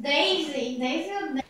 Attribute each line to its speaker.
Speaker 1: Daisy, Daisy ou Daisy?